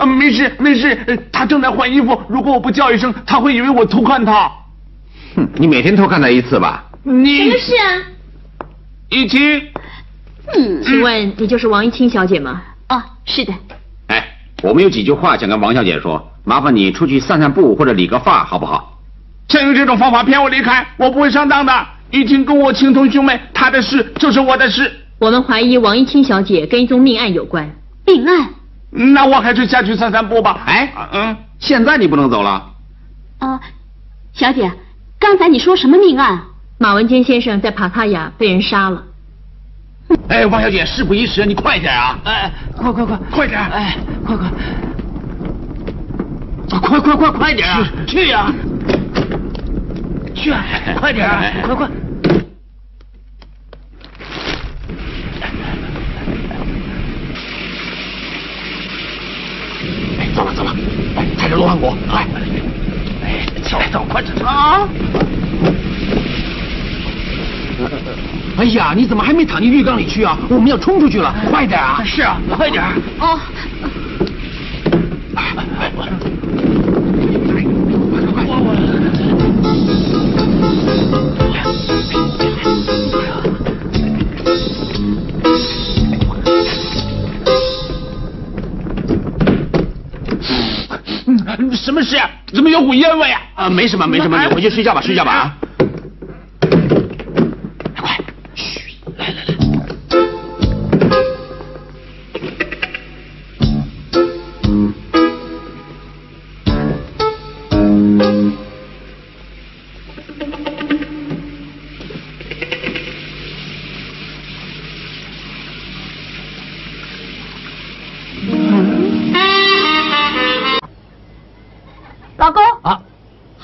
啊，没事没事，呃他正在换衣服，如果我不叫一声，他会以为我偷看他。哼，你每天偷看他一次吧？你什么事啊？一清，嗯，请问你就是王一清小姐吗？哦，是的，哎，我们有几句话想跟王小姐说，麻烦你出去散散步或者理个发，好不好？想用这种方法骗我离开，我不会上当的。一清跟我情同兄妹，他的事就是我的事。我们怀疑王一清小姐跟一宗命案有关。命案。那我还是下去散散步吧。哎啊嗯，现在你不能走了。啊，小姐，刚才你说什么命案？马文坚先生在帕塔雅被人杀了。哎，王小姐，事不宜迟，你快点啊！哎，快快快，快点！哎，快快，快快快快点啊！去呀！去啊，快点啊，快快！哎，走了走了，哎，踩着罗汉果，快！哎，走走，快走！啊！哎呀，你怎么还没躺进浴缸里去啊？我们要冲出去了，快点啊！是啊，快点！哦，什么事啊？怎么有股烟味啊？啊，没什么没什么，你回去睡觉吧，睡觉吧啊。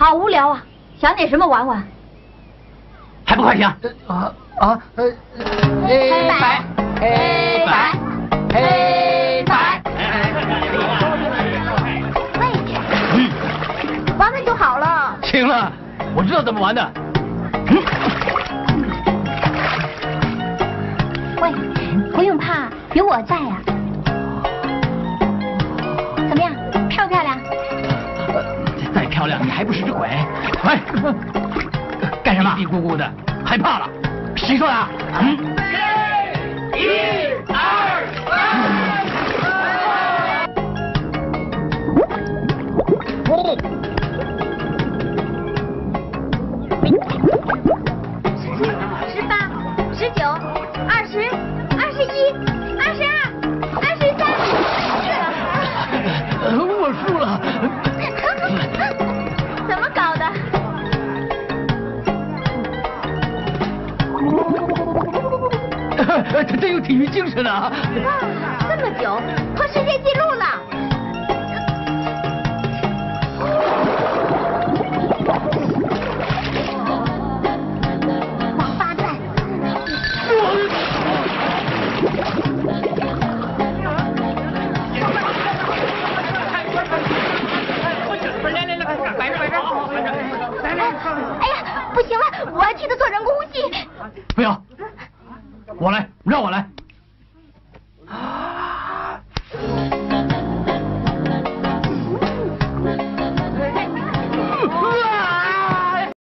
好无聊啊，想点什么玩玩？还不快停！啊啊，呃，黑白，黑白，黑白。快一点，玩玩就好了。行了，我知道怎么玩的。喂，不用怕，有我在啊。漂亮，你还不是只鬼？哎，干什么？嘀嘀咕咕的，害怕了？谁说的？嗯。十他真有体育精神啊！哇，这么久，破世界纪录了！王八蛋！哎呀，不行了，我要替他做人工呼吸。不要，我来，让我来。